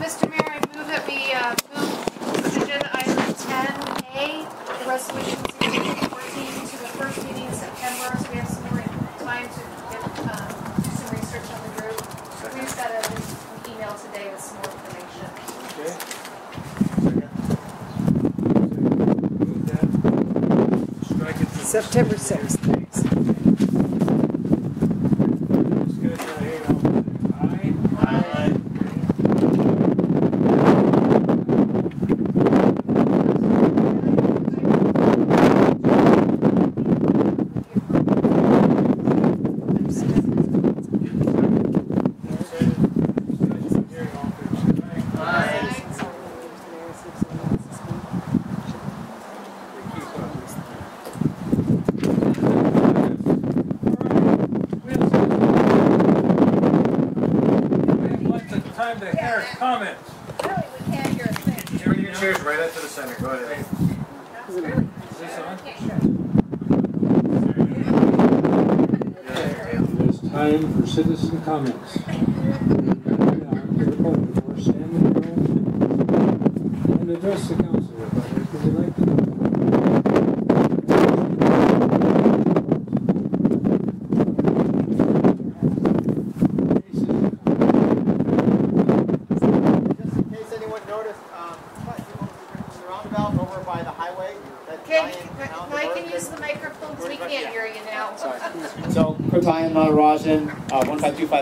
Mr. Mayor, I move that we uh, move agenda item 10A, the resolution 14 to the first meeting in September, so we have some more time to get, um, do some research on the group. We just got an email today with some more information. Okay. Move that. Strike it September 6th. Comments.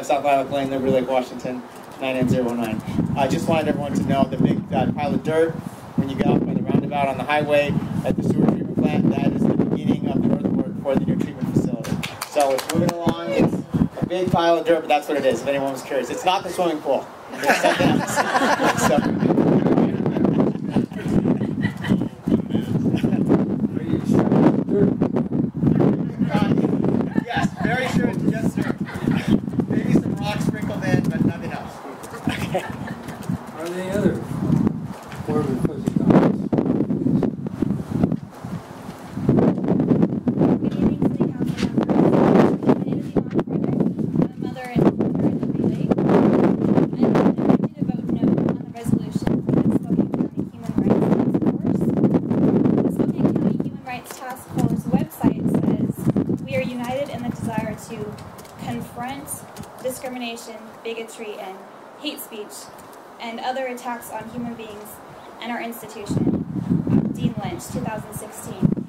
1525 South Lilac Lane, Liberty Lake, Washington, 99019. I just wanted everyone to know the big uh, pile of dirt when you get off by the roundabout on the highway at the sewer treatment plant, that is the beginning of the earthwork for the new treatment facility. So it's moving along, it's a big pile of dirt, but that's what it is, if anyone was curious. It's not the swimming pool. It's something else. So, Are you sure? Dirt. Uh, yes, very sure it's just dirt. Maybe some rocks sprinkled in, but nothing else. Are there any other warm and fuzzy comments? Good evening, City Council members. My name is Yvonne Cornick. I'm a mother and owner in Liberty Lake. I'm invited to vote no on the resolution for the Spokane County Human Rights Task Force. The Spokane County Human Rights Task Force website says, "We are united in the desire to confront discrimination, bigotry, and hate speech, and other attacks on human beings and our institution." Dean Lynch, 2016.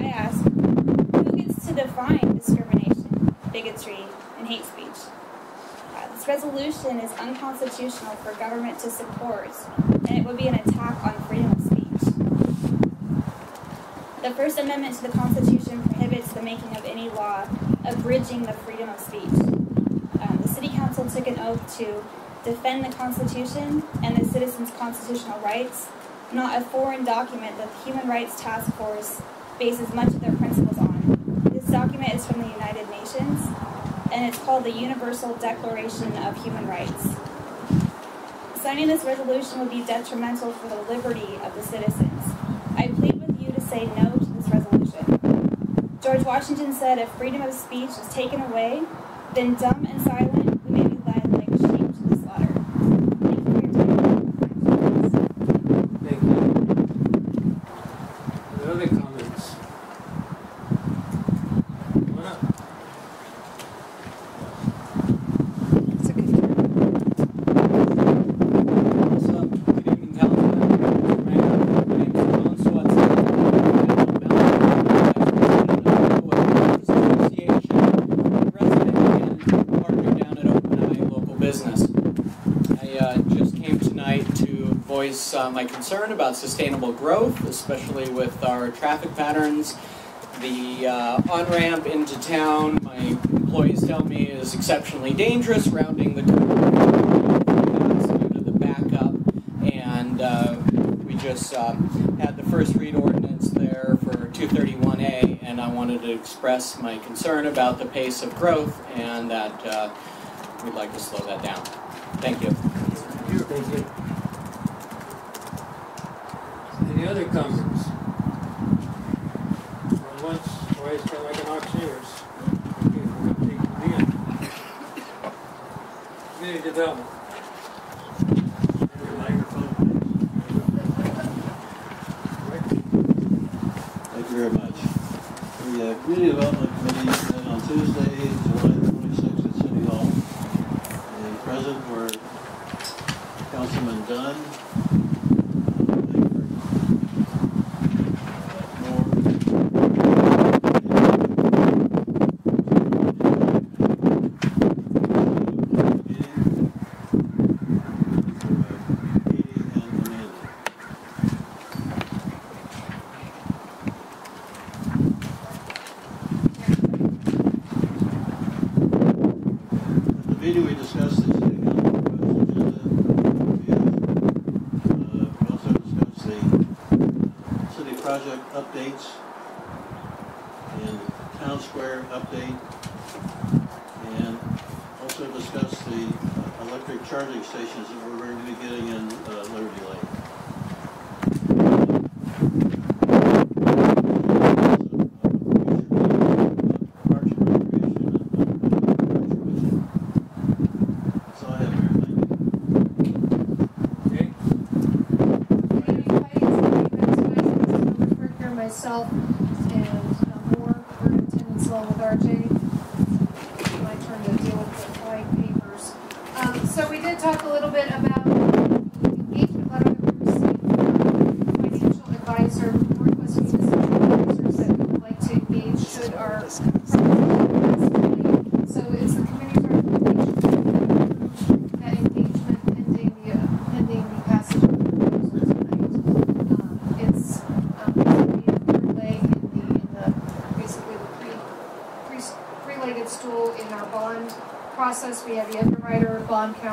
I ask, who gets to define discrimination, bigotry, and hate speech? Uh, this resolution is unconstitutional for government to support, and it would be an attack on freedom of speech. The First Amendment to the Constitution prohibits the making of any law abridging the freedom of speech. Um, the City Council took an oath to defend the Constitution and the citizens' constitutional rights, not a foreign document that the Human Rights Task Force bases much of their principles on. This document is from the United Nations, and it's called the Universal Declaration of Human Rights. Signing this resolution would be detrimental for the liberty of the citizens. I plead with you to say no to this resolution. George Washington said, if freedom of speech is taken away, then dumb and silent, we may be led like sheep to the slaughter. Thank you for your time. Thank you. Are there other comments? Come on up. It's a good What's up? Good evening, Council. Mayor, my name is Alan Swatson. Association, resident and partner down at Open Eye Local Business. I uh, just came tonight to voice uh, my concern about sustainable growth, especially with our traffic patterns. The uh, on-ramp into town, my employees tell me, is exceptionally dangerous, rounding the curve to the backup. And uh, we just um, had the first read ordinance there for 231A, and I wanted to express my concern about the pace of growth and that uh, we'd like to slow that down. Thank you. Thank you other once, like an auctioneer's. Thank you very much. The uh, Community Development Committee met on Tuesday, July 26th at City Hall. The present were Councilman Dunn,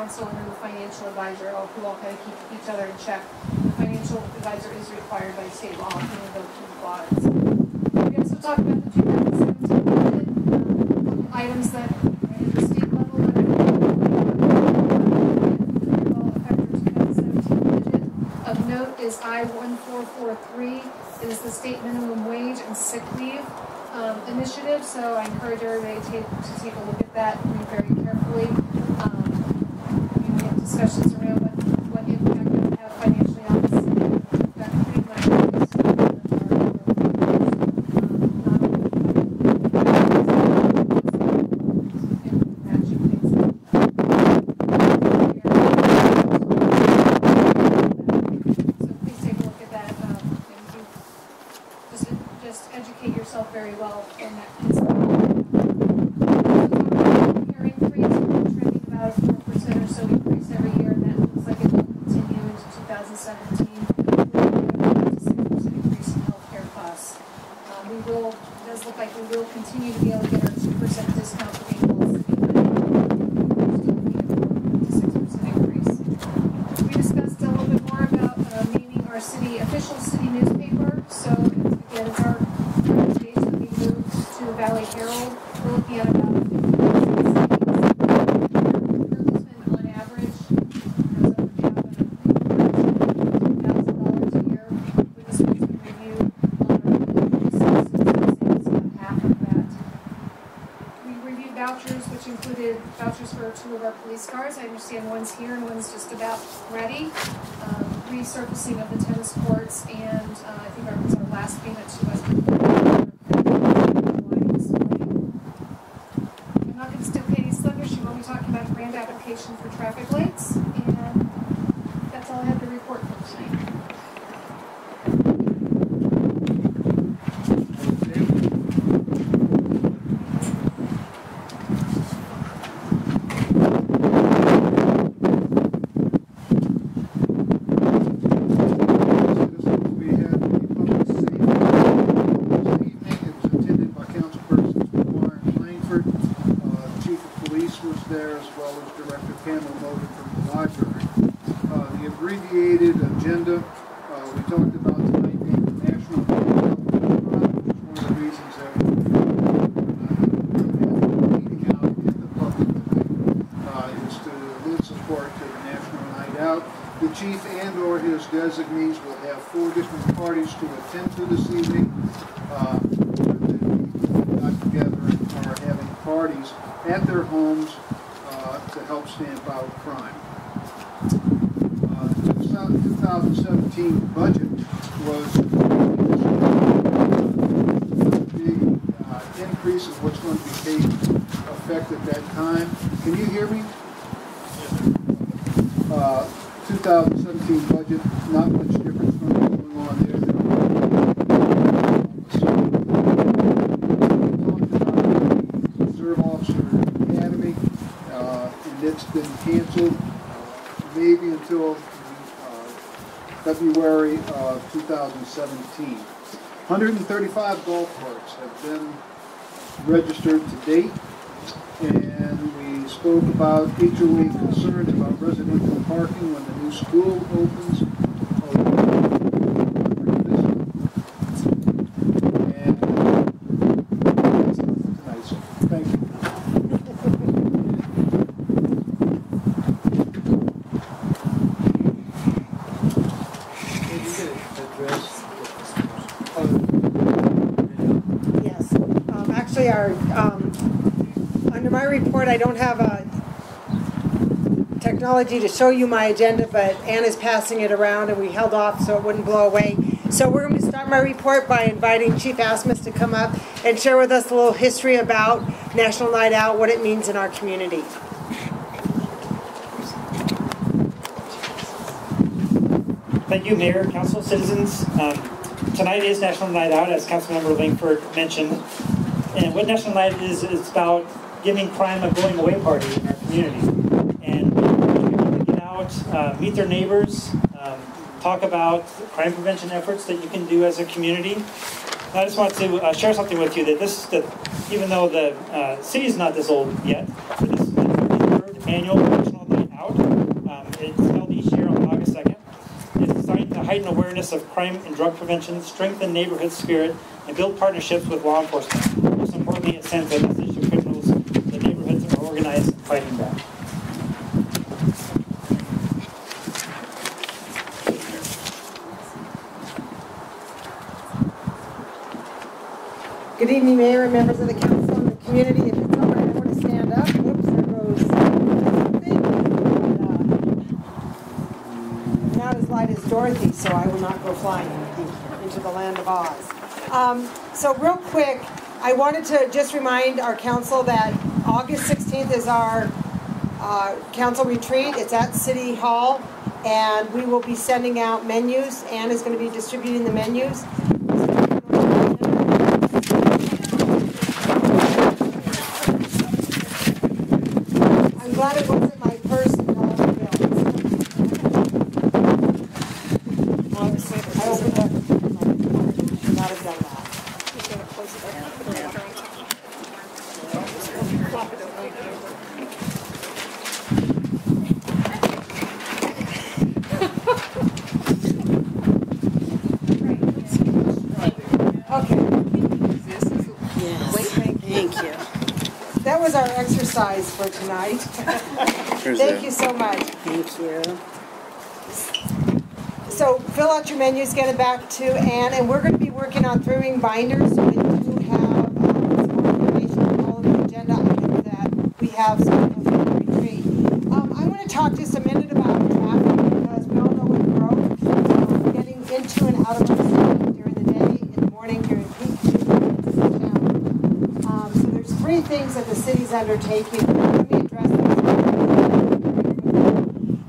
counsel and then the financial advisor who all kind of keep each other in check. The financial advisor is required by state law to revoke the bonds. We also talk about the 2017 budget, um, items that uh, at the state level that all the budget. Of note is I-1443. It is the state minimum wage and sick leave. Um, initiative, so I encourage everybody to take, to take a look at that very carefully discussions understand one's here and one's just about ready. Um, resurfacing of the tennis courts and 135 golf carts have been registered to date, and we spoke about HOA concerns about residential parking when the new school opens. And that's it for tonight, sir. Thank you. Yes. Um, Actually, our, um, under my report, I don't have a technology to show you my agenda, but Anna's passing it around and we held off so it wouldn't blow away. So we're going to start my report by inviting Chief Asmus to come up and share with us a little history about National Night Out, what it means in our community. Thank you, Mayor, Council, citizens. Um, tonight is National Night Out, as Councilmember Langford mentioned. And what National Night is, is about giving crime a going away party in our community. And people to get out, uh, meet their neighbors, um, talk about crime prevention efforts that you can do as a community. I just want to uh, share something with you that this is the, even though the uh, city is not this old yet, this is the 33rd annual National Night Out. Um, it's held each year on August 2nd. It's designed to heighten awareness of crime and drug prevention, strengthen neighborhood spirit, and build partnerships with law enforcement. Most importantly, it sends a message to criminals that neighborhoods are organized and fighting back. Good evening, Mayor and members of the council and the community. If it's all right, I want to stand up. Whoops, there goes something. Uh, Not as light as Dorothy, so I will not go flying into the land of Oz. Um, So real quick, I wanted to just remind our council that August 16th is our uh, council retreat. It's at City Hall, and we will be sending out menus. Ann is going to be distributing the menus. I'm glad it wasn't my purse and dollar bills. I opened up. Should not have done that. Okay. Thank you. That was our exercise for tonight. Thank you so much. Thank you. So fill out your menus, get it back to Ann, and we're going to be working on throwing binders. So we do have um, some information on all of the agenda items that we have scheduled for the retreat. Um, I want to talk just a minute about traffic because we all know it broke. So getting into and out of our city during the day, in the morning, during peak season. Um, so there's three things that the city's undertaking. Let address.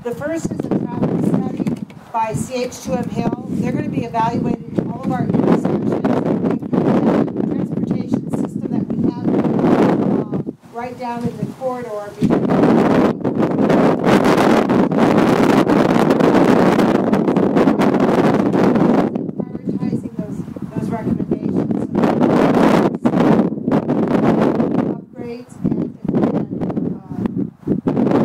The first is a traffic study by CH2M Hill. They're going to be evaluating all of our intersections, the transportation system that we have um, right down in the corridor between prioritizing those, those recommendations. Upgrades and, and, uh,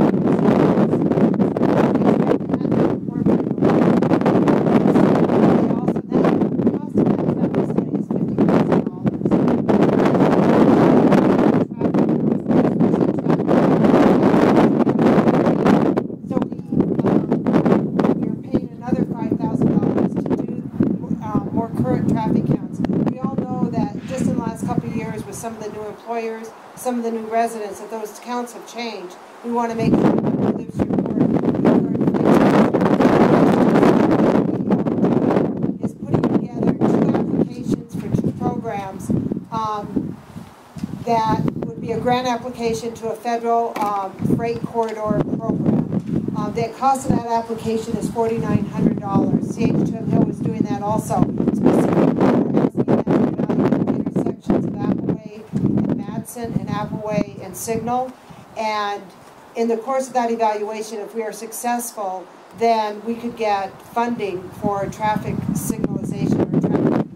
So we, um, we are paying another five thousand dollars to do, uh, more current traffic counts. We all know that just in the last couple of years with some of the new employers, some of the new residents, that those counts have changed. We want to make sure that this report, is putting together two applications for two programs. Um, that would be a grant application to a federal um, freight corridor program. Uh, The cost of that application is forty-nine hundred dollars. CH2M Hill was doing that also, specifically for asking them to evaluate the intersections of Appleway and And Appleway and Signal. And in the course of that evaluation, if we are successful, then we could get funding for traffic signalization or traffic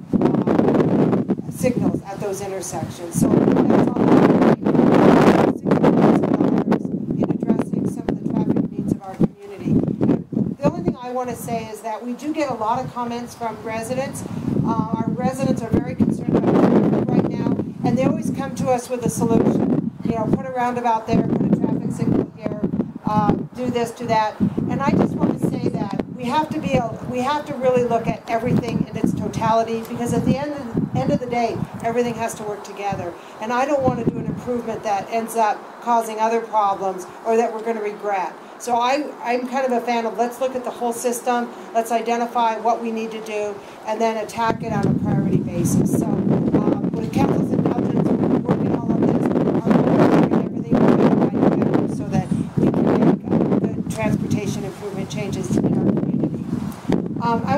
uh, signals at those intersections. So that's all. $60,000 in addressing some of the traffic needs of our community. The only thing I want to say is that we do get a lot of comments from residents. Uh, Our residents are very concerned about traffic right now, and they always come us with a solution. You know, put a roundabout there, put a traffic signal here, uh, do this, do that. And I just want to say that we have to be, a- we have to really look at everything in its totality, because at the end of, end of the day, everything has to work together. And I don't want to do an improvement that ends up causing other problems, or that we're going to regret. So I, I'm kind of a fan of, let's look at the whole system, let's identify what we need to do, and then attack it on a priority basis. So, um, with council's indulgence, we're working all of this, we're doing everything we can together so that we can make uh, good transportation improvement changes in our community.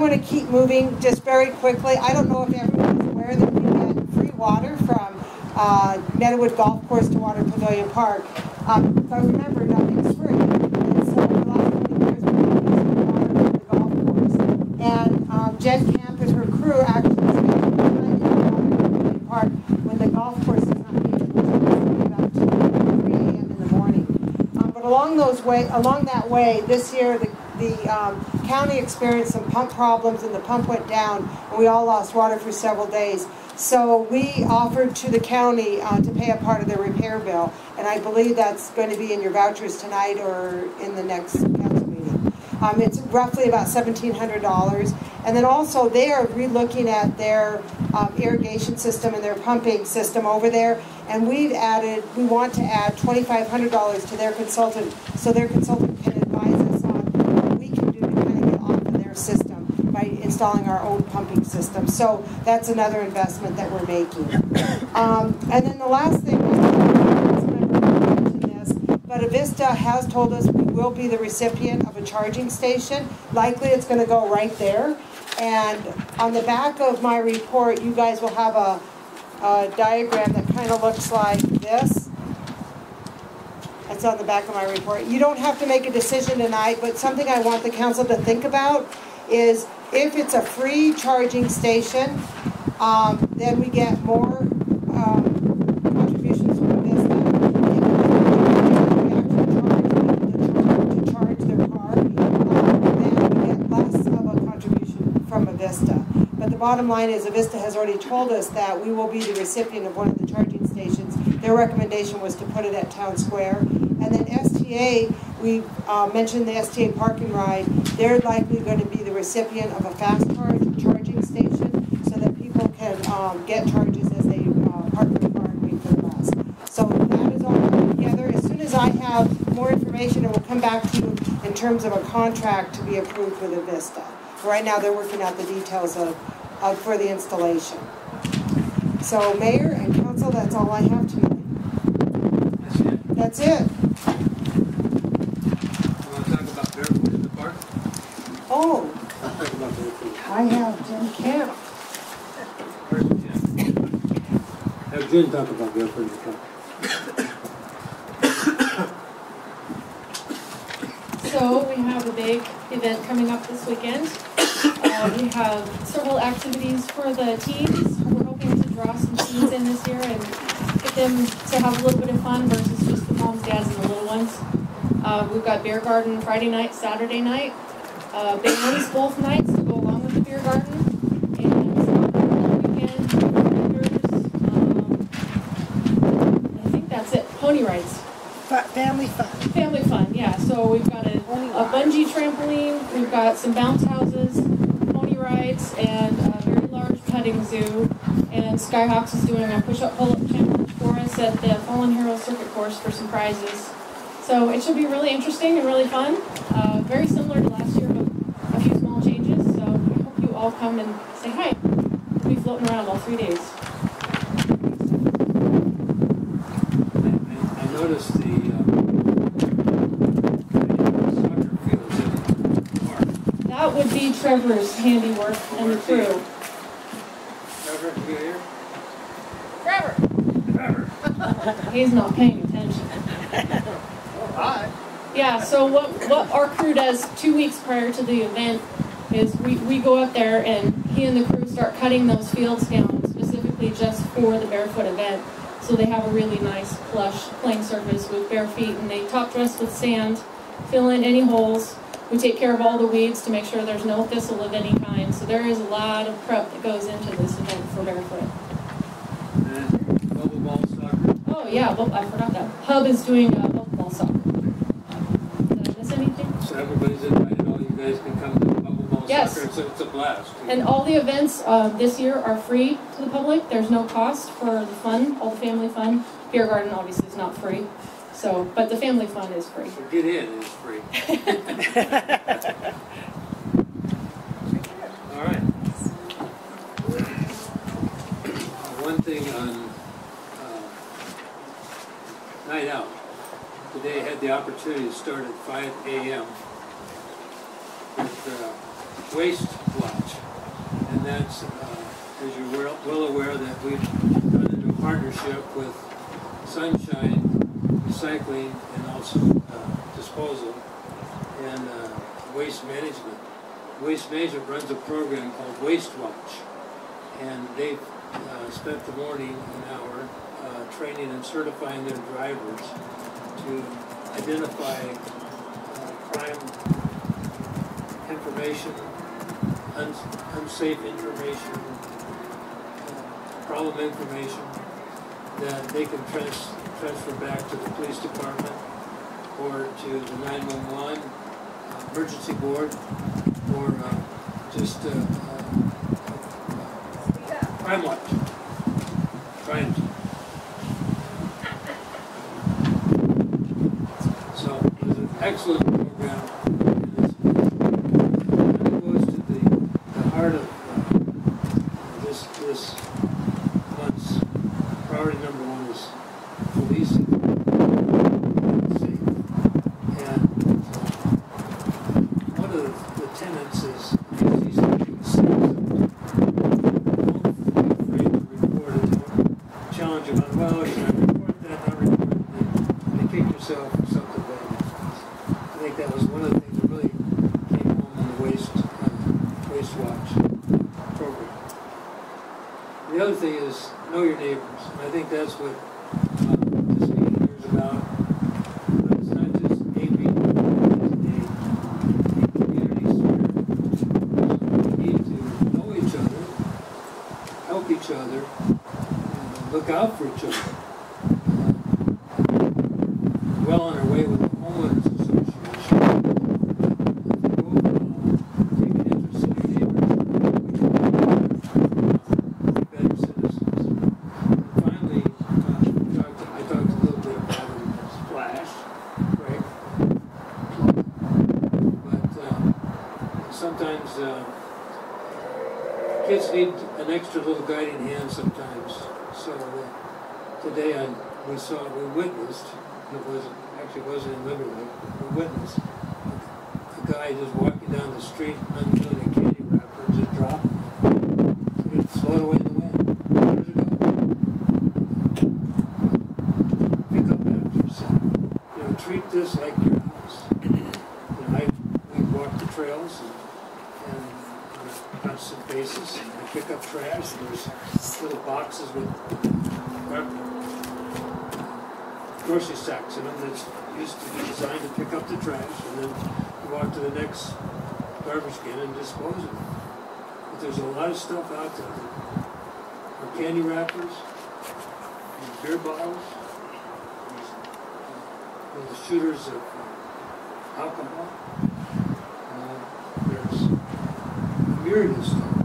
Want to keep moving just very quickly. I don't know if everyone is aware that we get free water from uh, Meadowood Golf Course to Water Pavilion Park. Um, but remember, nothing's free. And so the last 20 years, we've been water from the golf course. And um, Jen Camp and her crew actually spend time in the Water Pavilion Park when the golf course is not needed, is about 2 or 3 a.m. in the morning. Um, but along those way, along that way, this year the, the um, county experienced some pump problems and the pump went down and we all lost water for several days. So we offered to the county uh, to pay a part of the repair bill, and I believe that's going to be in your vouchers tonight or in the next council meeting. Um, it's roughly about seventeen hundred dollars, and then also they are relooking at their um, irrigation system and their pumping system over there, and we've added, we want to add twenty-five hundred dollars to their consultant, so their consultant can advise us on what we can do to kind of get off of their system by installing our own pumping system. So that's another investment that we're making. Um, and then the last thing, this, but Avista has told us we will be the recipient of a charging station. Likely it's going to go right there. And on the back of my report, you guys will have a, a diagram that kind of looks like this. That's on the back of my report. You don't have to make a decision tonight, but something I want the council to think about is if it's a free charging station, um, then we get more, um, contributions from Vista. To charge their car, um, then we get less of a contribution from Avista. But the bottom line is Avista has already told us that we will be the recipient of one of the charging stations. Their recommendation was to put it at Town Square. And then STA, we uh, mentioned the STA parking ride. They're likely going to be recipient of a fast charge charging station so that people can um, get charges as they uh, park their car and wait for the bus. So that is all coming together. As soon as I have more information, it will come back to you in terms of a contract to be approved with VISTA. Right now, they're working out the details of, of for the installation. So Mayor and Council, that's all I have tonight. That's it. Want to talk about barefoot in the park? Oh, Talk about barefoot. I have Jim Camp. Where's Jim? Talk about. So we have a big event coming up this weekend. Uh, we have several activities for the teens. We're hoping to draw some teens in this year and get them to have a little bit of fun versus just the moms, dads, and the little ones. Uh, we've got beer garden Friday night, Saturday night, uh, bands both nights to go along with the beer garden, and soccer weekend, vendors. Um, I think that's it. Pony rides. Family fun. Family fun, yeah. So we've got a, a bungee trampoline, we've got some bounce houses, pony rides, and a very large petting zoo. And Skyhawks is doing a push-up pull-up challenge for us at the Fallen Hero Circuit Course for some prizes. So it should be really interesting and really fun. Uh, very similar to last year, but a few small changes. So I hope you all come and say hi. We'll be floating around all three days. I, noticed the uh, soccer fields in the park. That would be Trevor's handiwork and the crew. Trevor, you here? Trevor. Trevor. He's not paying attention. Hi. Yeah, so what, what our crew does two weeks prior to the event is we, we go up there and he and the crew start cutting those fields down specifically just for the barefoot event. So they have a really nice plush playing surface with bare feet and they top dress with sand, fill in any holes. We take care of all the weeds to make sure there's no thistle of any kind. So there is a lot of prep that goes into this event for barefoot. And bubble ball soccer. Oh yeah, well, I forgot that. Hub is doing uh, bubble ball soccer. Did I miss anything? So everybody's invited, all you guys can come to bubble ball Yes. soccer, it's a, it's a blast. And all the events uh, this year are free to the public. There's no cost for the fun, all the family fun. Beer garden obviously is not free, so but the family fun is free. So get in, it's free. All right. One thing on uh, night out. Today I had the opportunity to start at 5 a.m. with uh, Waste Watch. And that's, uh, as you're well- well aware, that we've done a new partnership with Sunshine Recycling and also uh, Disposal and uh, Waste Management. Waste Management runs a program called Waste Watch. And they've uh, spent the morning an hour uh, training and certifying their drivers to identify uh, crime information, uns- unsafe information, uh, problem information that they can trans- transfer back to the police department or to the 911 uh, emergency board or uh, just uh, uh, uh, crime watch. Crime. So it was an excellent program. And it's- and it goes to the, the heart of uh, this this month's priority number one is policing. Safe. And uh, one of the, the tenants is these things. Don't be afraid to report it. Don't challenge them on, well, should I report that, not report that? And kick yourself or something bad. I think that was one of the things that really came home in the waste, uh, waste watch program. The other thing is know your neighbors, and I think that's what uh, this meeting here is about. But it's not just a meeting, it's a, a community spirit. We need to know each other, help each other, and look out for each other. Uh, well on our way with the homeowners association. Overall, take an interest in your neighbors. Be better citizens. And finally, uh, we talked, I talked a little bit about it in Splash, right? But uh, sometimes uh, kids need an extra little guiding hand sometimes. So uh, today I, saw, we witnessed, it wasn't, actually wasn't in Liberty, we witnessed a guy just walking down the street undoing a candy wrapper and just dropped it. It floated away in the wind. Where did it go? Pick up after yourself. You know, treat this like your house. You know, I, we walk the trails and, and on a constant basis, and I pick up trash, and there's little boxes with uh, grocery sacks in them that's used to be designed to pick up the trash, and then you walk to the next garbage can and dispose of it. But there's a lot of stuff out there. Our candy wrappers, beer bottles, uh, the shooters of uh, alcohol. Uh, there's a myriad of stuff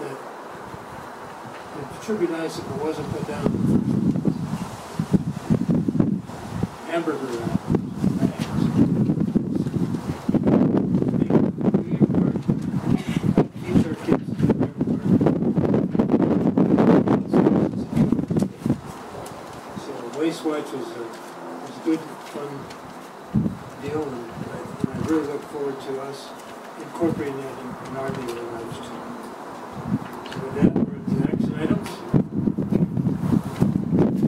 that it should be nice if it wasn't put down hamburger wrappers, bags. We work, teach our kids to do their work. So Waste Watch was a, good, fun deal, and I, and I really look forward to us incorporating that in, in our daily lives too. So with that, we're into action items.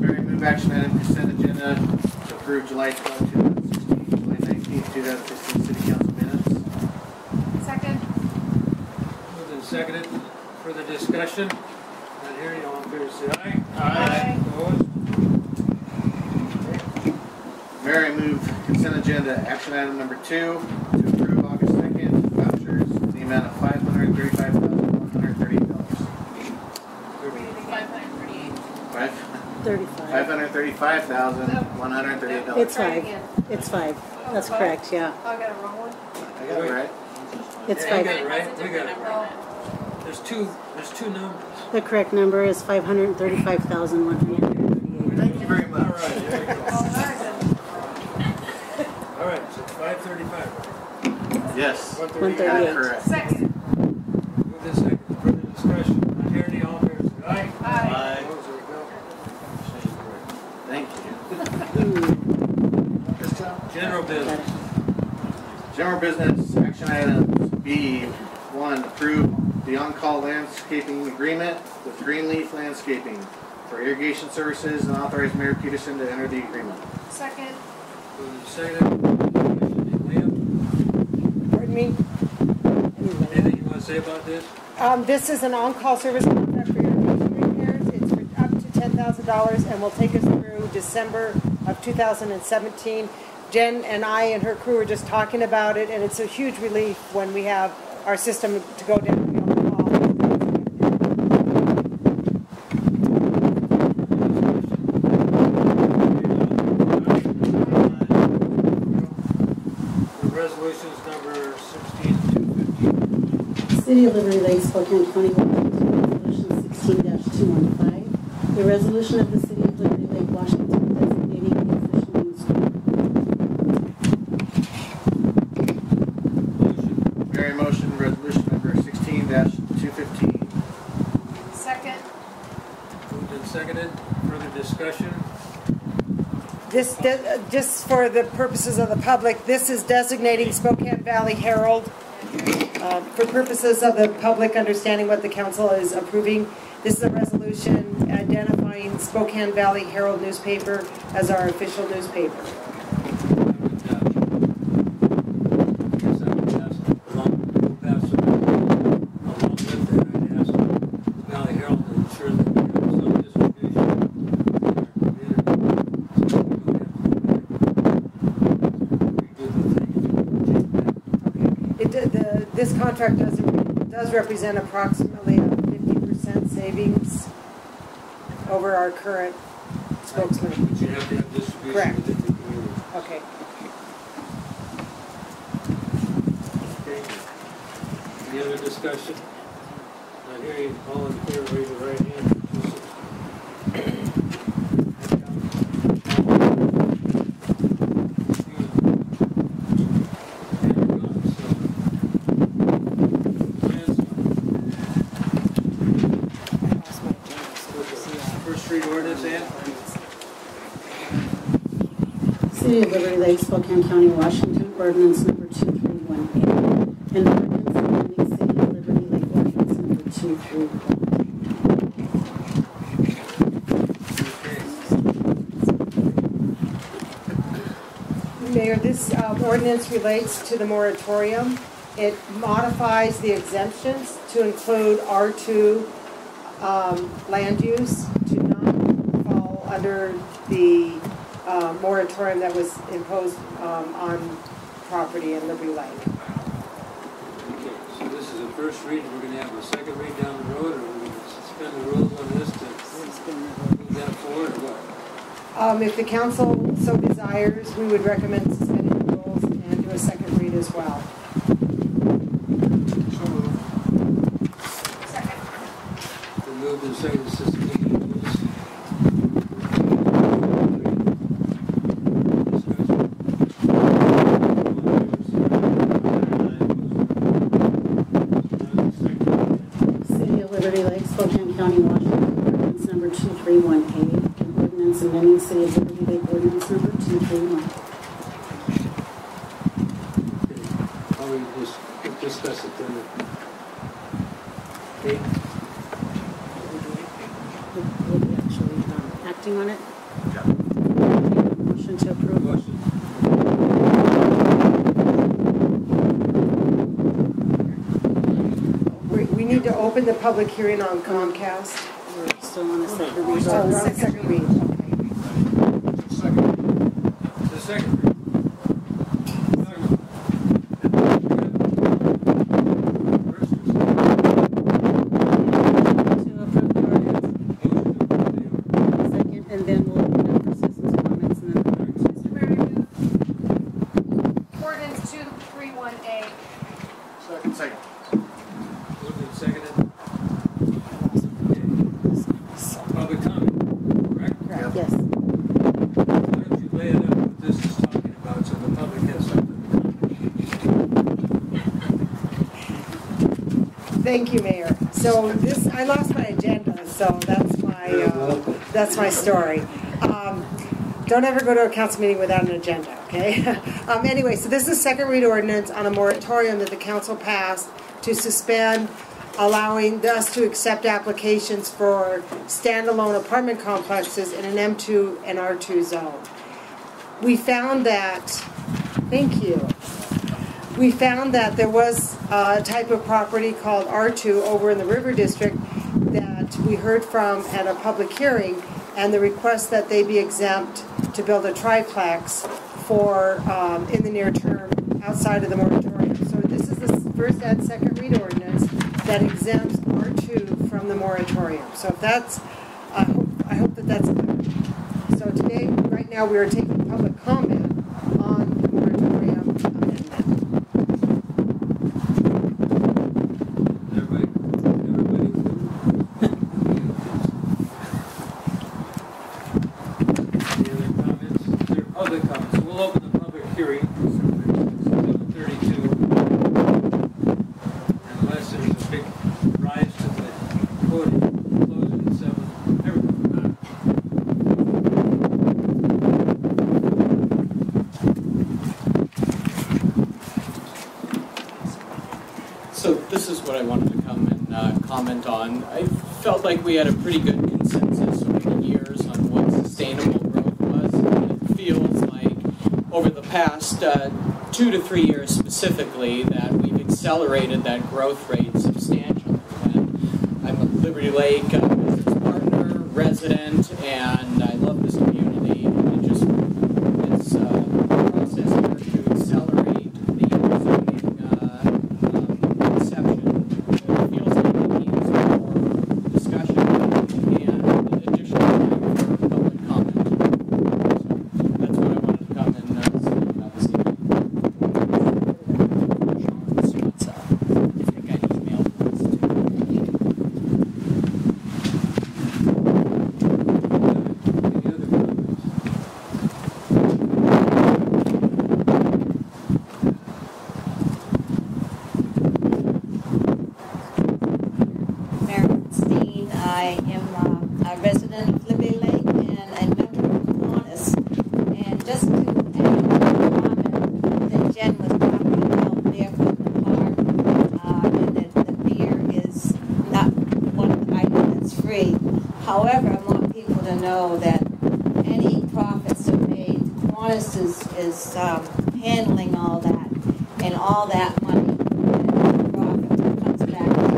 Very move action item consent agenda to approve July 12, 2016, July 19, 2016 city council minutes. Second? Moved and seconded, further discussion, not hearing, all in favor say aye. Aye. Opposed? Mayor, I move consent agenda action item number two to approve August 2nd vouchers in the amount of $535,130. Five hundred thirty-eight. Five- Thirty-five. $535,138. It's Try five. again. It's five. Oh, That's correct, yeah. Oh, I got a wrong one? I got it right. It's Yeah, you got five. it right, we got it. Oh, There's two, there's two numbers. The correct number is five hundred and thirty-five thousand, one hundred and 135. Yes. 138. Correct. Second. Move this discussion. Aye. Aye. Thank you. General business. General business. Action items B. One. Approve the on-call landscaping agreement with Greenleaf Landscaping for irrigation services and authorize Mayor Peterson to enter the agreement. Second. Second me? anything you want to say about this? Um, this is an on-call service contract for irrigation repairs. It's for up to ten thousand dollars and will take us through December of two thousand and seventeen. Jen and I and her crew were just talking about it, and it's a huge relief when we have our system to go down and be on City of Liberty Lake, Spokane County, Washington, Resolution sixteen two one five. A resolution of the City of Liberty Lake, Washington, designating the official news Motion. Mayor, motion, resolution number sixteen two fifteen. Second? Moved and seconded, further discussion. This, de- uh, just for the purposes of the public, this is designating Spokane Valley Herald. Uh, For purposes of the public understanding what the council is approving, this is a resolution identifying Spokane Valley Herald newspaper as our official newspaper. I would, uh, guess I would ask along, pass it along with that, I'd ask Valley Herald to ensure that we have some distribution in our community. So we don't have to redo the thing. It, d- the, this contract does, does represent approximately a fifty percent savings over our current spokesman. But you have to have distribution Correct. within the community. Okay. Okay. Any other discussion? Not hearing, all in favor, raise your right hand. First read ordinance, Ann? City of Liberty Lake, Spokane County, Washington, ordinance number 2318. and ordinance amending City of Liberty Lake ordinance number 231. Mayor, this um, ordinance relates to the moratorium. It modifies the exemptions to include R2 um, land use to not fall under the uh, moratorium that was imposed um, on property in Liberty Lake. Okay, so this is the first read, we're gonna have a second read down the road, or we're gonna suspend the rules on this to move that forward, or what? Um, If the council so desires, we would recommend suspending the rules and do a second read as well. Second? Been moved and seconded to suspend the rules. Discussion. City of Liberty Lake, Spokane County, Washington, ordinance number 2318. An ordinance amending City of Liberty Lake Ordinance Number 231. How we just discuss it then? Okay, We'll be actually um, acting on it. Motion to approve. motion. We, we need to open the public hearing on Comcast. We're still on a second Oh, read. we're second read, oh, okay. The second. To approve the ordinance. Second, and then we'll open up for citizens' comments and then. Mr. Mayor, I move ordinance two three one A. Second. Second. Moved and seconded. Okay. Public comment, correct? Yes. Why don't you lay it out what this is talking about so the public has something to Thank you, Mayor. So this, I lost my agenda, so that's my, uh, that's my story. Um, Don't ever go to a council meeting without an agenda, okay? Um, Anyway, so this is second read ordinance on a moratorium that the council passed to suspend allowing us to accept applications for standalone apartment complexes in an M2 and R2 zone. We found that, thank you. We found that there was a type of property called R2 over in the River District that we heard from at a public hearing, and the request that they be exempt to build a triplex for, um, in the near term, outside of the moratorium. So this is the first and second read ordinance that exempts R2 from the moratorium. So if that's, I hope, I hope that that's clear. So today, right now, we are taking public comment on the moratorium amendment. Everybody, everybody Any other comments? Is there public comments? We'll open the public hearing, seven thirty-two. Unless there's a big rise to the podium, close it at seven. Everybody. So this is what I wanted to come and uh, on. I felt like we had a pretty good consensus over the years on what sustainable growth was. And it feels like over the past uh, two to three years specifically that we've accelerated that growth rate substantially. And I'm a Liberty Lake uh, business partner, resident, and I love this community. And it just it's uh, a process here to accelerate the zoning uh, um, conception. It feels like it needs more discussion and additional time for public comment. So that's what I wanted to come and uh, speak about this evening. Sean's what's up. I think I emailed this to Any other comments? Mary Steen. I am uh, a resident of Liberty Lake and a member of Kiwanis. And just to add a comment that Jen was talking about barefoot in the park, uh, and that the beer is not one of the items that's free. However, I want people to know that any profits are made, Kiwanis is, is um, handling all that, and all that money, that profit comes back to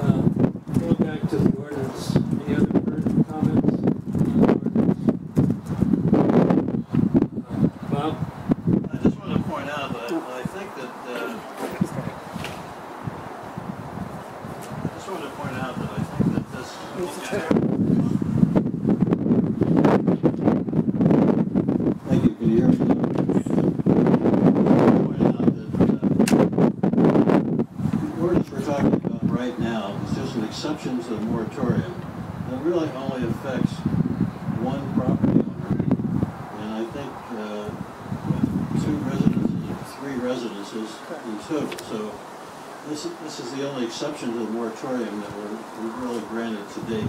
Uh, Going back to the ordinance, any other further comments? on the ordinance? Uh, Bob? I just want to point out that I think that, uh, I just want to point out that I think that this. Thank you, can you hear me? Point out that, uh, The ordinance we're talking about right now is just an exception to the moratorium that really only affects one property owner. And I think, uh, with two residences, three residences in total, so this is, this is the only exception to the moratorium that we're, we've really granted to date.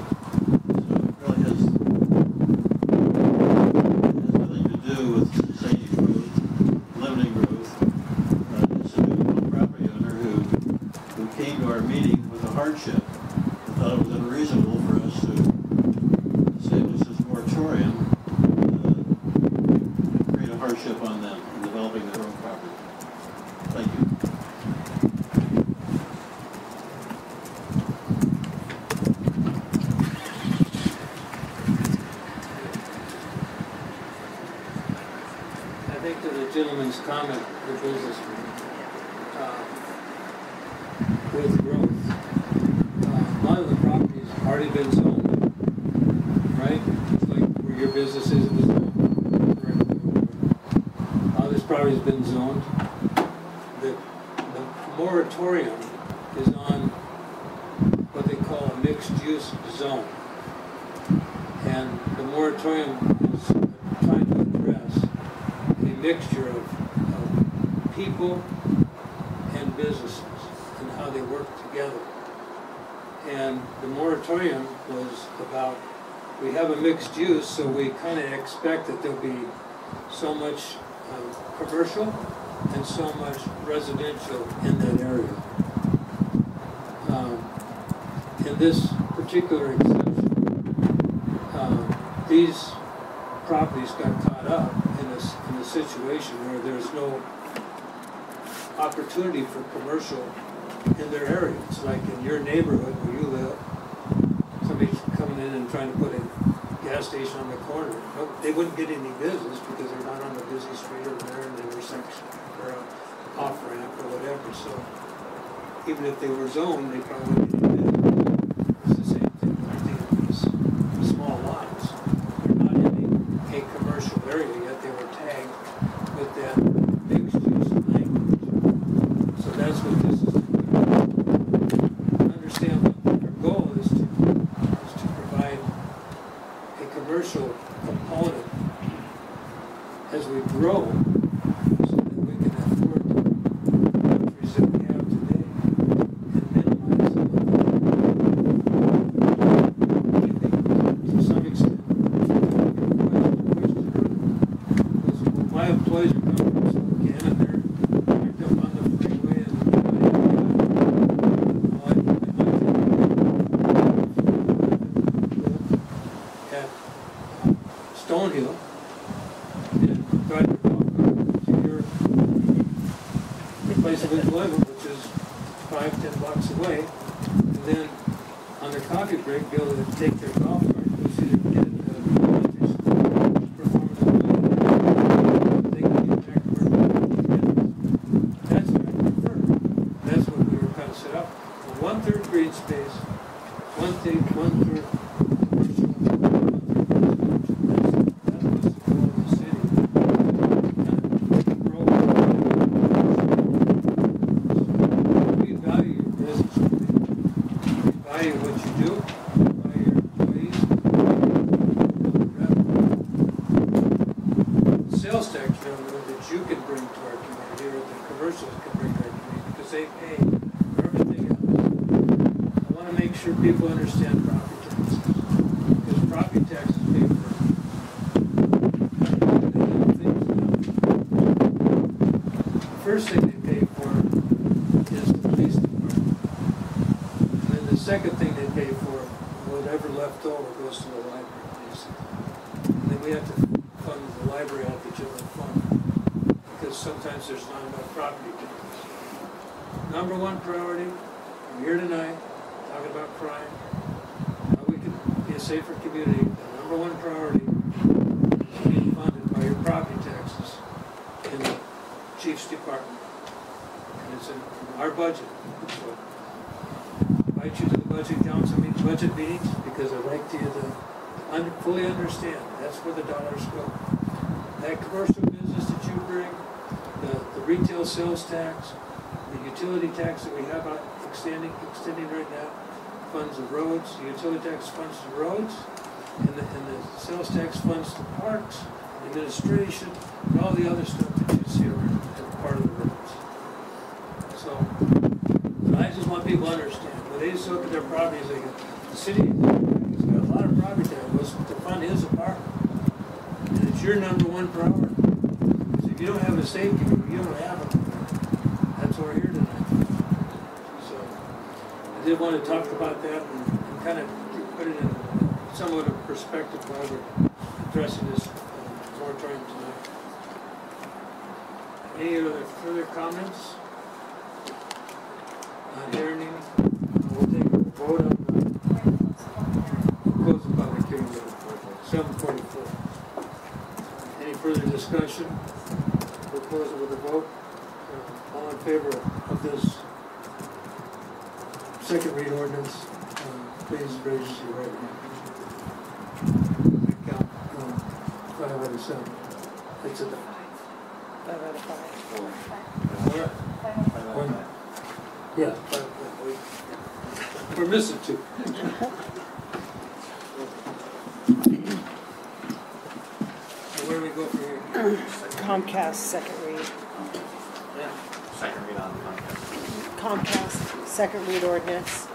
So it really has, has nothing to do with sustaining growth, limiting growth. Uh, it's to do with one property owner who, who came to our meeting with a hardship and thought it was unreasonable for us to establish this moratorium, uh, create a hardship on them in developing their own property. Thank you. I think to the gentleman's comment, the businessman, uh, with growth, uh, a lot of the properties have already been zoned, right? It's like where your business is, it was zoned. correct? A lot of this property's been zoned. The, the moratorium is on what they call a mixed-use zone. And the moratorium is trying to address a mixture of, of people and businesses and how they work together. And the moratorium was about, we have a mixed use, so we kind of expect that there'll be so much um, commercial and so much residential in that area. Um, in this particular um, these properties got caught up in a, in a situation where there's no opportunity for commercial in their area. It's like in your neighborhood where you live, somebody's coming in and trying to put a gas station on the corner. No, They wouldn't get any business because they're not on a busy street or they're in the intersection or off ramp or whatever. So even if they were zoned, they probably wouldn't get any business. It's the same thing with these small lots. They're not in a, a commercial area, yet they were tagged with that mixed use language. So that's what this is. Understand what our goal is to, is to provide a commercial component as we grow so that we can afford the luxuries that we have today and minimize some of the to some extent, was my employees are coming from Spokane and they're backed up on the freeway and well, I- I at Stonehill and drive their golf cart to your place of employment, which is five, ten blocks away, and then on their coffee break, be able to take their golf cart, go see their kid, uh, perform They can get back to work. That's what I prefer. That's what we were kind of set up. One third green space, one thing, one third commercial, one third residential. That's- That was the goal of the city. Kind of grow. We value your business. We value what you do, we value your employees, the sales tax revenue that you can bring to our community, or the commercials can bring to our community, because they pay for everything else. I want to make sure people understand property taxes, because property taxes pay for the first thing they pay for is the police department. And then the second thing they pay for, whatever left over goes to the library, basically. And then we have to fund the library out of the general fund, because there's not enough property taxes. Number one priority, I'm here tonight, talking about crime, how we can be a safer community. The number one priority is being funded by your property taxes in the chief's department. And it's in our budget, so invite you to the budget council meet, budget meetings, because I'd like you to un- fully understand, that's where the dollars go. That commercial business that you bring, the, the retail sales tax, the utility tax that we have extending, extending right now, funds the roads, the utility tax funds the roads, and the, and the sales tax funds the parks, administration, and all the other stuff that you see around, as part of the roads. So, I just want people to understand, when they just look at their properties, they go, the city has got a lot of property there, was to fund his apartment. And it's your number one priority. Because if you don't have a safety, you don't have it. That's why we're here tonight. So, I did want to talk about that and, and kind of put it in somewhat of perspective while we're addressing this uh, moratorium tonight. Any other further comments? Not hearing any? We'll take a vote on the, close the public hearing at seven forty-four. Any further discussion? We'll close it with a vote. Uh, All in favor of this second read ordinance, uh, please raise your right hand. I count, uh, five out of seven. It's a, Five out of five. all right. One. Yeah. five, five, we- We're missing two. Where do we go from here? Comcast, second read. Yeah. Second read on Comcast. Comcast, second read ordinance,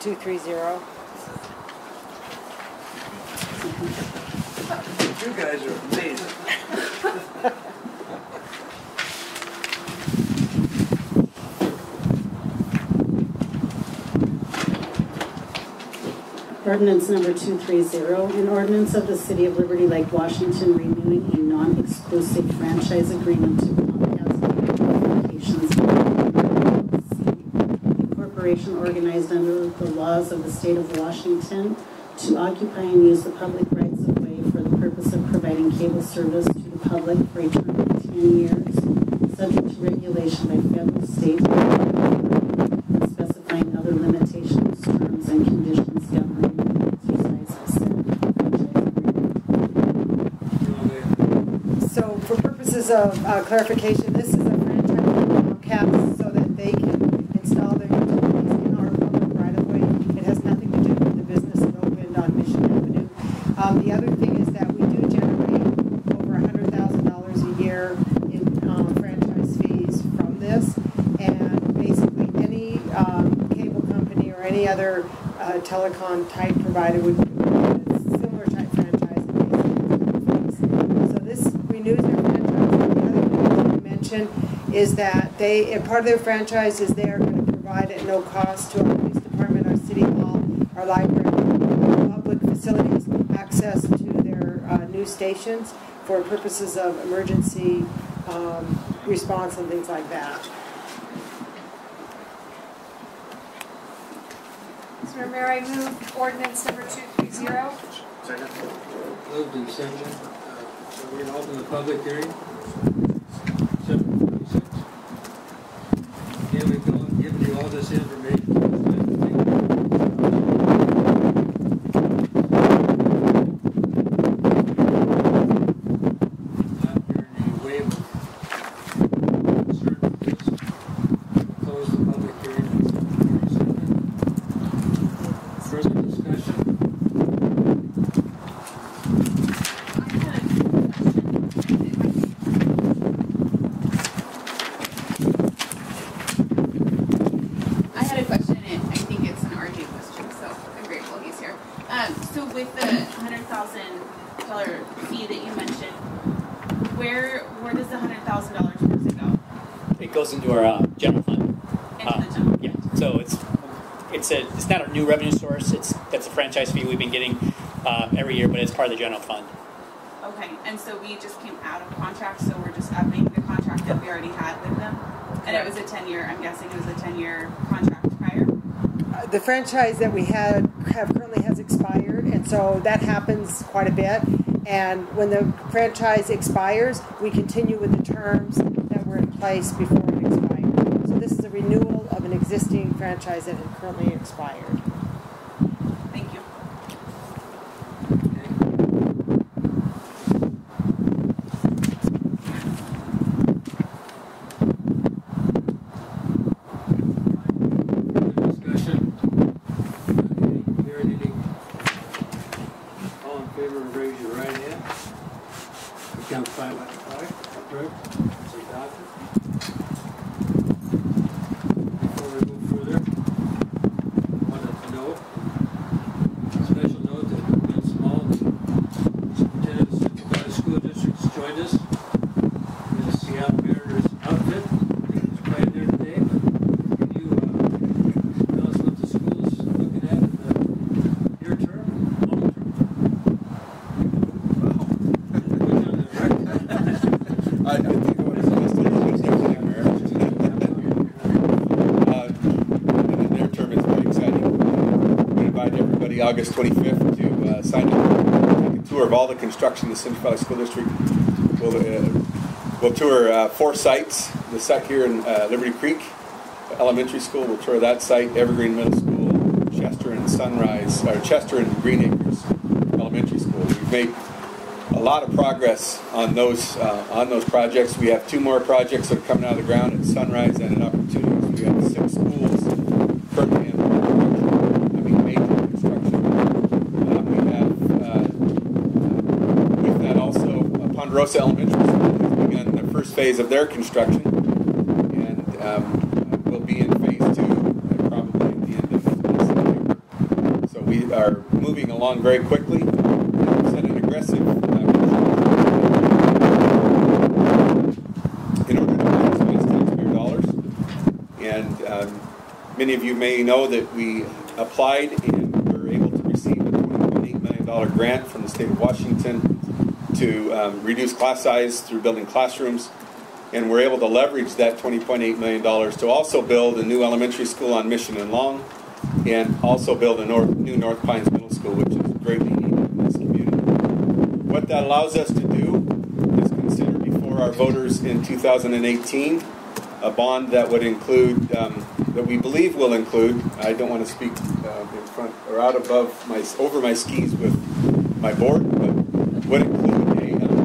two three zero. You guys are amazing. Ordinance number 230, an ordinance of the City of Liberty Lake, Washington renewing a non-exclusive franchise agreement to Comcast Communications. LLC, a corporation organized under the laws of the state of Washington to occupy and use the public rights of way for the purpose of providing cable service to the public for a term of 10 years, subject to regulation by federal, state, and specifying other limitations, terms, and conditions governing the exercise of. So for purposes of uh, clarification, this is a franchise of Comcast so that they can install their utilities in our public right of way. It has nothing to do with the business that opened on Mission Avenue. Um, the other thing is that we do generate over hundred thousand dollars a year in, um, franchise fees from this. And basically, any, um, cable company or any other, uh, telecom type provider would, similar type franchise. So this renews their franchise. Is that they, part of their franchise is they're going to provide at no cost to our police department, our city hall, our library, public facilities, access to their uh, news stations for purposes of emergency um, response and things like that. Mr. Mayor, I move ordinance number two three zero. Second? Moved and seconded. Uh, so We're going to open the public hearing. Seven forty-six. Giving you all- giving you all this information. Not hearing any waiver. Concern with this. Close the public hearing at seven forty-seven. Further discussion? I had a question, and I think it's an RJ question, so I'm grateful he's here. Um, so with the hundred thousand dollar fee that you mentioned, where where does the hundred thousand dollars supposed to go? It goes into our uh, general fund. Into Uh, the general. Yeah, so it's it's a it's not a new revenue source. It's that's a franchise fee we've been getting uh, every year, but it's part of the general fund. Okay, and so we just came out of contract, so we're just upping the contract that we already had with them, and it was a ten year. I'm guessing it was a ten year contract prior. Uh, The franchise that we had, have currently has expired, and so that happens quite a bit. And when the franchise expires, we continue with the terms that were in place before it expired. So this is a renewal of an existing franchise that had currently expired. Thank you. Discussion? Any, hearing any? All in favor, raise your right hand. I count five out of five, approved, it's adopted. Before we move further, August 25th to uh, sign up, take a tour of all the construction the Central Valley School District. We'll, uh, we'll tour uh, four sites. The site here in uh, Liberty Creek Elementary School, we'll tour that site, Evergreen Middle School, Chester and Sunrise, or Chester and Green Acres Elementary School. We've made a lot of progress on those uh, on those projects. We have two more projects that are coming out of the ground at Sunrise and at Opportunities. We have six schools currently in construction, I mean major construction. Uh, we have uh, with that also uh, Ponderosa Elementary School has begun the first phase of their construction, and um, will be in phase two uh, probably at the end of September. So we are moving along very quickly. Set an aggressive in order to maximize taxpayer dollars. And um, many of you may know that we applied and were able to receive a $20.8 million grant from the state of Washington to um, reduce class size through building classrooms. And we're able to leverage that $20.8 million to also build a new elementary school on Mission and Long and also build a north, new North Pines Middle School, which is greatly needed in this community. What that allows us to do is consider before our voters in 2018 a bond that would include, um, that we believe will include, I don't want to speak uh, in front or out above my, over my skis with my board, would include a, um,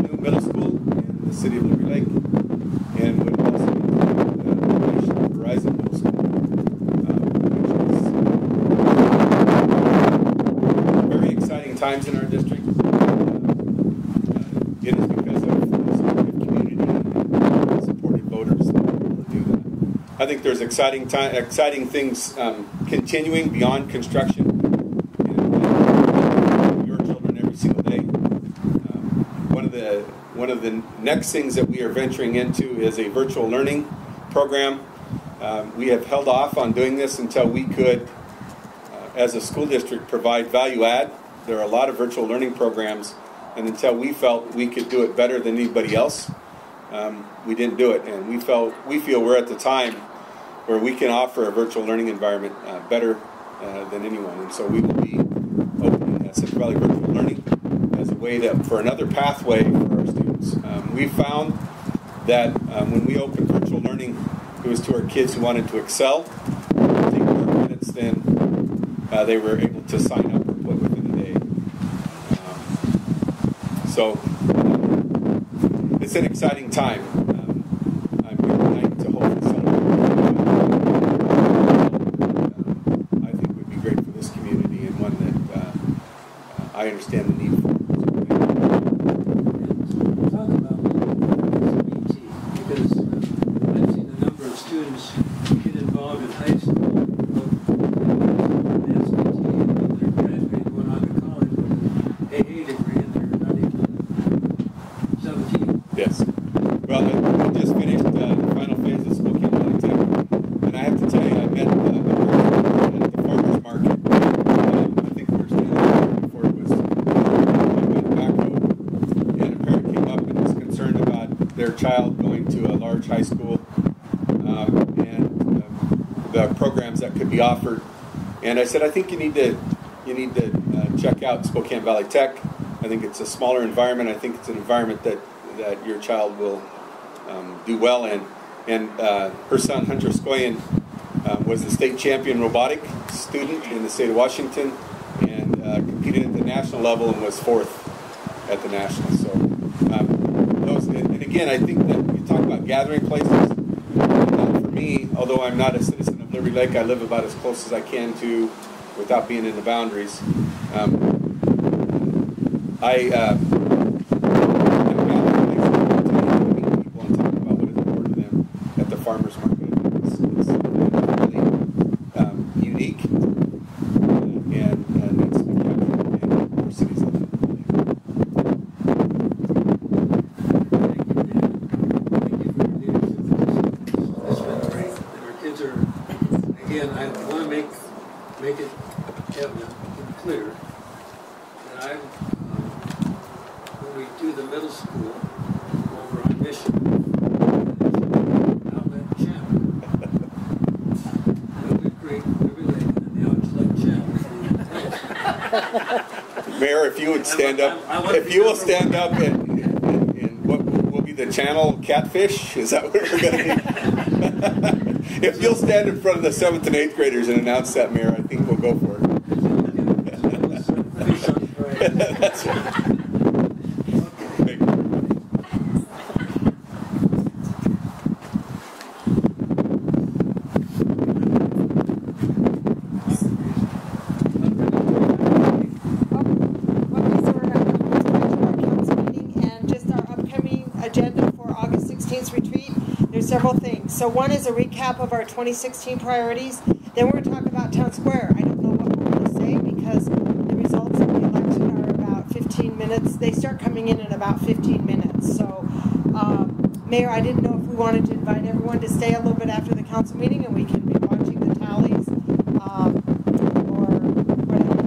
new middle school in the city of Liberty Lake and would also include the renovation of Horizon Middle School, uh, which is very exciting times in our district. Uh, it is because of community and voters that to do that. I think there's exciting time, exciting things um, continuing beyond construction. Uh, your children every single day. Um, one of the one of the next things that we are venturing into is a virtual learning program. Um, we have held off on doing this until we could, uh, as a school district, provide value add. There are a lot of virtual learning programs, and until we felt we could do it better than anybody else, um, we didn't do it. And we felt we feel we're at the time where we can offer a virtual learning environment uh, better uh, than anyone. And so we will be opening uh, Central Valley Virtual Learning as a way for another pathway for our students. Um, we found that um, when we opened virtual learning, it was to our kids who wanted to excel, take more minutes than uh, they were able to sign up or put within a day. Um, so it's an exciting time. Um, I'm here tonight to hopefully celebrate. uh, I think would be great for this community and one that uh, uh, I understand the need. Talk about because I've seen a number of students get involved in high school, in SVT, and they're graduating, going on to college with an AA degree, and they're not even seventeen. Yes. Well, I, I just finished uh, the final phase of Spokane Valley Tech, and I have to tell you, I met uh, a person at the farmer's market. Um, I think we were standing there before it was, I went back road, and a parent came up and was concerned about their child going to a large high school um, and um, the programs that could be offered. And I said, I think you need to you need to uh, check out Spokane Valley Tech. I think it's a smaller environment. I think it's an environment that that your child will um, do well in. And uh, her son, Hunter Scoyan, uh, was the state champion robotic student in the state of Washington and uh, competed at the national level and was fourth at the national. So, um, those, and, and again, I think that you talk about gathering places. For me, although I'm not a citizen Liberty Lake, I live about as close as I can to without being in the boundaries. Um, I uh, at the farmers market. It's, it's really um, unique uh, and uh, needs to be captured in more cities like It's been great, and our kids are, again, I want to make, make it evident and clear that I, um, when we do the middle school over on Mission, outlet champion. Mayor, if you would stand up, I want to if you will stand up and, and, and what will be the channel catfish? Is that what we're going to be? if you'll stand in front of the seventh and eighth graders and announce that, Mayor, I think we'll go for it. That's right. Thank you. Okay, so we're going to go to our council meeting and just our upcoming agenda for August 16th retreat. There's several things. So one is a recap of our 2016 priorities. Then we're going to talk about Town Square. I don't know what we're going to say because the results of the election are about 15 minutes. They start coming in in about 15 minutes. So, um, Mayor, I didn't know if we wanted to invite everyone to stay a little bit after the council meeting and we can be watching the tallies. Um, or whatever.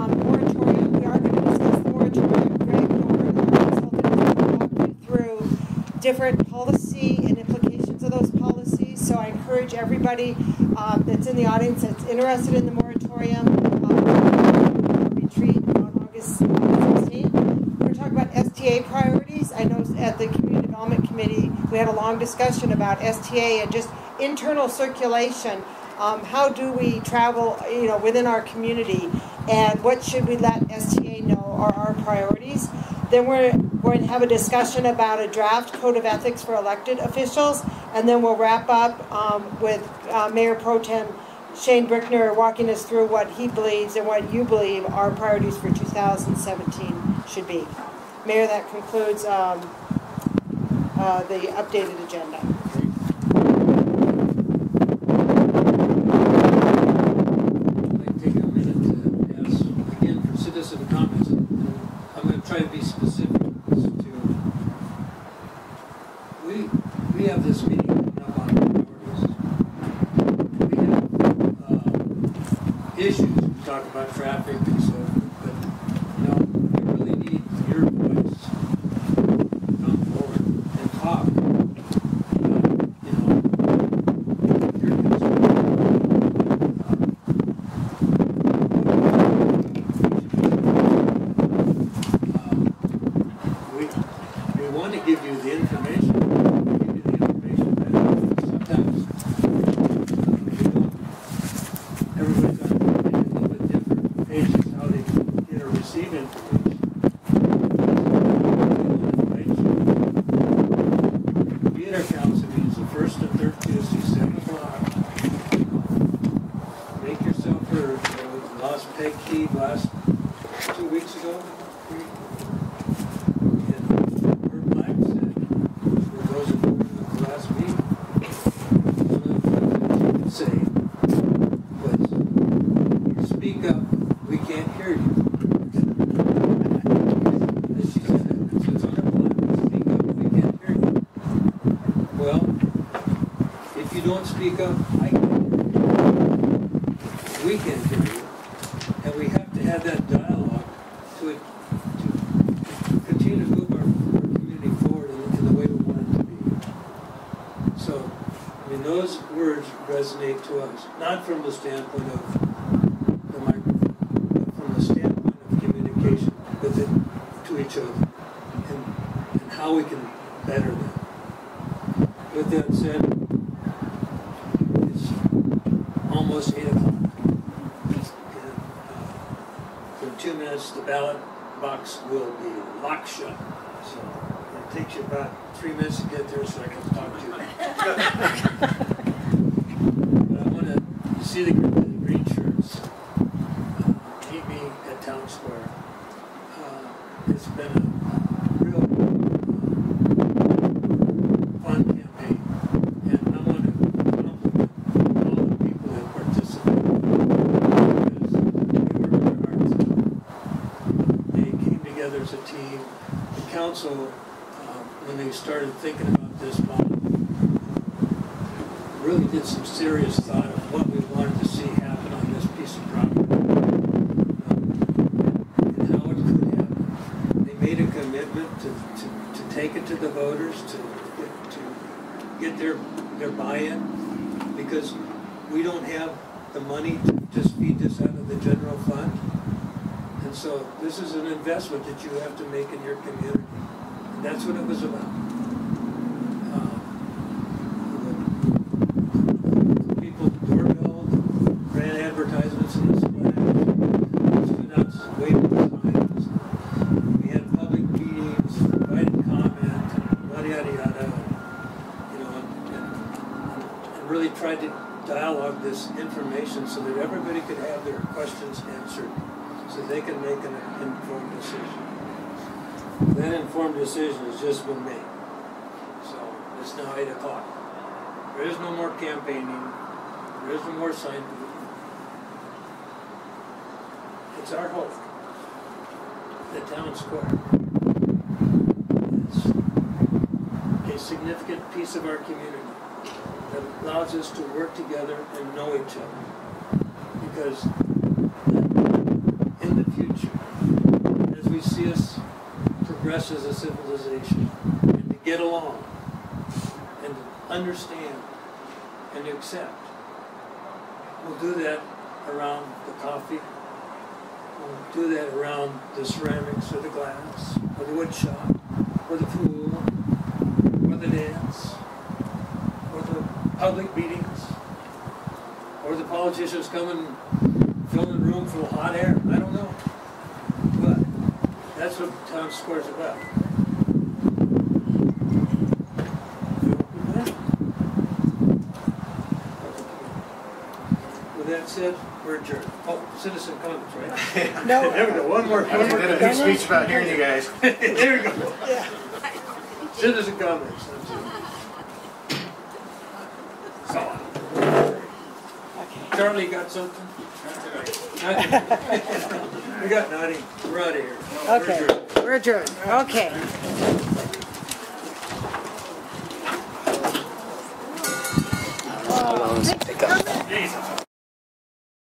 Um, moratorium, we are going to discuss the moratorium. Greg Dorn, our consultant, is going to walk you through different policy and implications of those policies. So I everybody um, that's in the audience that's interested in the moratorium, um, retreat on August 16th. We're going to talk about STA priorities. I know at the Community Development Committee, we had a long discussion about STA and just internal circulation. Um, how do we travel, you know, within our community, and what should we let STA know are our priorities? Then we're going to have a discussion about a draft code of ethics for elected officials, and then we'll wrap up um, with uh, Mayor Pro Tem Shane Brickner walking us through what he believes and what you believe our priorities for 2017 should be. Mayor, that concludes um, uh, the updated agenda. I'd like to take a minute to ask, again, for citizen comments. I'm going to try to be specific as to, we, we have this meeting coming up on priorities. We have, uh, issues, about traffic and so forth, but, you know, we really need your voice to come forward and talk. about, You know, your concerns. we, we want to give you the information, give you the information, but sometimes we don't, everybody's on a little bit different pages, how they get or receive information. Be at our council meetings, the first and third Tuesday, seven o'clock. Make yourself heard, So, we lost Peg Key last, two weeks ago, three, Herb Black said, for those of you at the last meeting, one of the things you could say was, speak up, we can't hear you. And she said, it says on her plaque, speak up, we can't hear you. Well, if you don't speak up, I. We can you. And we have to have that dialogue to, to continue to move our, our community forward in, in the way we want it to be. So, I mean, those words resonate to us, not from the standpoint of the microphone, but from the standpoint of communication to each other and, how we can better them. With that said, it's almost eight o'clock. And, uh, in two minutes, the ballot box will be locked shut. So it takes you about three minutes to get there so I can talk to you. but I want to, you see the, gr- the green shirts. Uh, meet me at Town Square. Uh, it's been a real uh, fun campaign. And I want to compliment all the people that participated because they worked their hearts out. They came together as a team. The council, um, when they started thinking about this model, really did some serious thought of what we wanted to see happen on this piece of property. um, And how it could happen. They made a commitment to, to, to take it to the voters, to get, to get their, their buy-in, because we don't have the money to just feed this out of the general fund. And so this is an investment that you have to make in your community. And that's what it was about. Uh, People doorbell, ran advertisements in the splash, stood out signs. We had public meetings, invited comment, yada, yada, yada. You know, and really tried to dialogue this information so that everybody could have their questions answered, so they can make an informed decision. That informed decision has just been made. So it's now eight o'clock. There is no more campaigning. There is no more sign. It's our hope The town square is a significant piece of our community that allows us to work together and know each other. Because in the future, as we see us progress as a civilization, and to get along, and to understand, and to accept, we'll do that around the coffee, we'll do that around the ceramics or the glass, or the wood shop, or the pool, or the dance, or the public meetings, or the politicians coming, filling the room full of hot air. I don't know. But that's what town square's about. With that said, we're adjourned. Oh, citizen comments, right? No. There we go, one more. I one more did a big speech about hearing you guys. there we go. Citizen comments. that's it. Charlie, got something? We got nothing. We're out of here. We're Okay, adjourned. we're adjourned. Okay. Oh, Jesus.